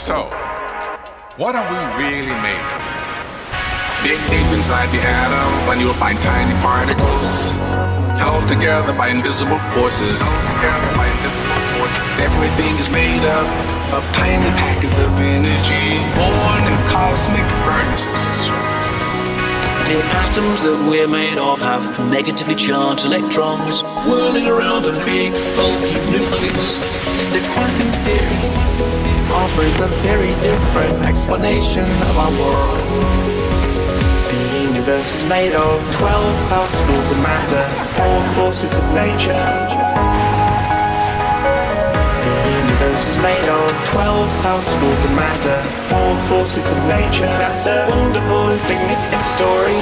So, what are we really made of? Dig deep inside the atom, and you'll find tiny particles held together by invisible forces. Everything is made up of tiny packets of energy, born in cosmic furnaces. The atoms that we're made of have negatively charged electrons whirling around a big, bulky nucleus. The quantum theory offers a very different explanation of our world. The universe is made of 12 particles of matter, four forces of nature. The universe is made of 12 particles of matter, four forces of nature. That's a wonderful and significant story.